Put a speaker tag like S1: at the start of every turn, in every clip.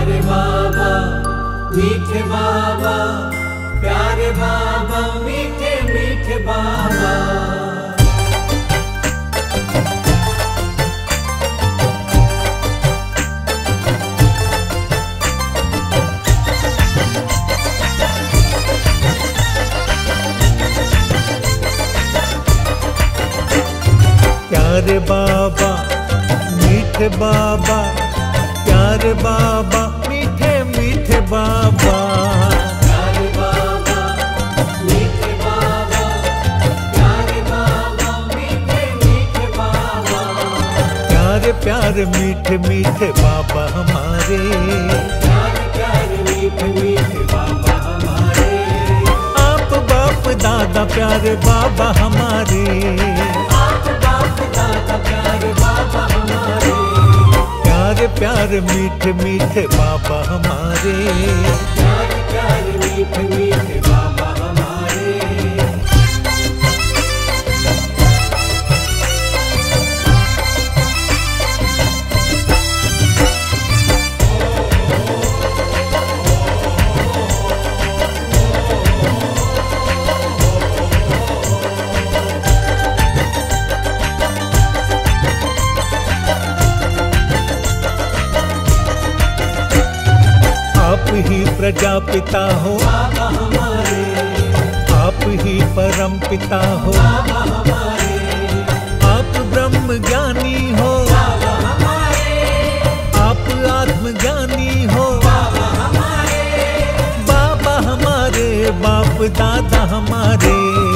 S1: प्यारे बाबा मीठे बाबा प्यारे बाबा मीठे मीठे बाबा।
S2: प्यारे बाबा मीठे बाबा प्यारे बाबा मीठे मीठे बाबा।
S1: प्यार बाबा मीठे बाबा प्यारे मीठे मीठे बाबा।
S2: प्यारे प्यारे मीठे मीठे बाबा हमारे।
S1: प्यार प्यारे मीठे मीठे बाबा हमारे।
S2: आप बाप दादा प्यारे बाबा हमारे।
S1: आप बाप दादा प्यारे बाबा हमारे।
S2: प्यारे प्यार मीठ मीठे बाबा हमारे।
S1: प्यार प्यार मीठ मीठे
S2: आप ही प्रजापिता हो।
S1: हमारे
S2: आप ही परम पिता हो। आप ब्रह्म ज्ञानी हो। आप आत्म ज्ञानी हो।
S1: बाबा हमारे,
S2: बाप दादा हमारे।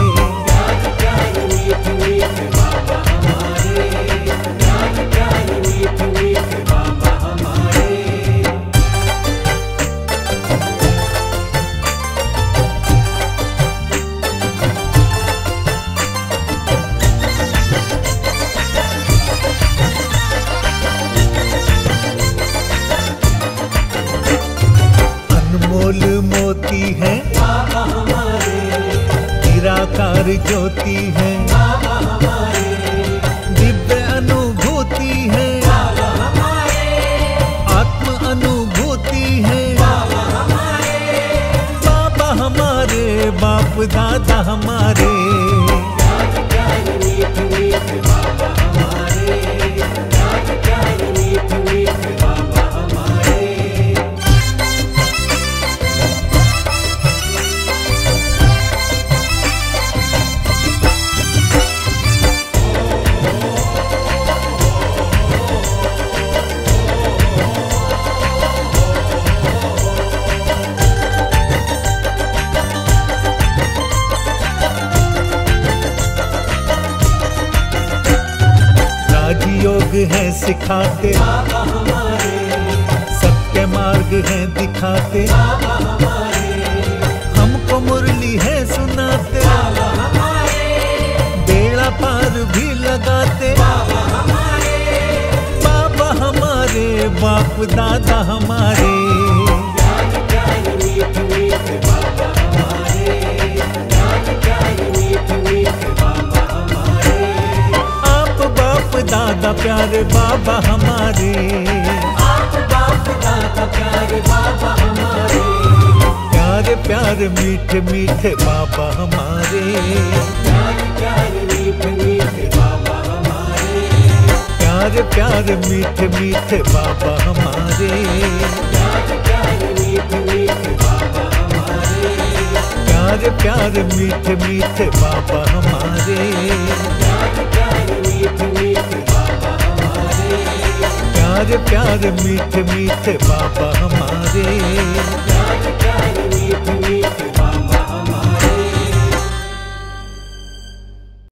S2: निराकार ज्योति है। दिव्य अनुभूति है। आत्म अनुभूति है।
S1: बाबा हमारे,
S2: बाप दादा हमारे।
S1: बाबा हमारे।
S2: राजयोग है सिखाते। सत्य मार्ग है दिखाते। हमको मुरली है सुनाते। बेड़ा पार भी लगाते।
S1: बाबा हमारे,
S2: बाप दादा हमारे।
S1: बाबा हमारे। प्यारे प्यारे
S2: प्यारे मीठे मीठे बाबा हमारे
S1: प्यारे प्यारे मीठे मीठे बाबा हमारे
S2: प्यारे प्यारे मीठे मीठे बाबा हमारे।
S1: प्यारे प्यारे, मीठे मीठे बाबा हमारे।
S2: प्यारे प्यारे, मीठे मीठे बाबा हमारे।
S1: प्यार प्यार मीठे मीठे बाबा हमारे।
S2: प्यार प्यार